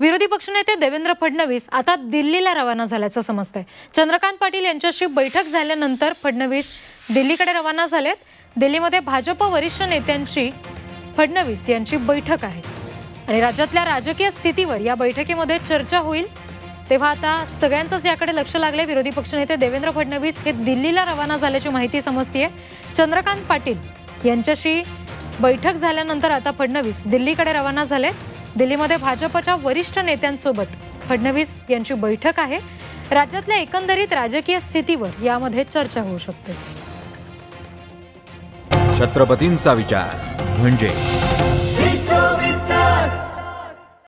विरोधी पक्षनेते देवेंद्र फडणवीस आता दिल्लीला रवाना झाल्याचं समजतंय. चंद्रकांत पाटील यांच्याशी बैठक झाल्यानंतर फडणवीस दिल्लीकडे रवाना झालेत. दिल्लीमध्ये भाजप वरिष्ठ नेत्यांची फडणवीस यांची बैठक आहे. आणि राज्यातल्या राजकीय स्थितीवर या बैठकीमध्ये चर्चा होईल. तेव्हा आता सगळ्यांचंच याकडे लक्ष लागले विरोधी पक्षनेते देवेंद्र फडणवीस हे दिल्लीला रवाना झाल्याची माहिती समजतीये. चंद्रकांत पाटील यांच्याशी बैठक झाल्यानंतर आता फडणवीस दिल्लीकडे रवाना झाले दिल्लीमध्ये भाजपच्या वरिष्ठ नेत्यांसोबत फडणवीस यांची बैठक आहे. राज्यातल्या एकंदरीत राजकीय स्थितीवर यामध्ये चर्चा होऊ शकते. छत्रपतींचा विचार म्हणजे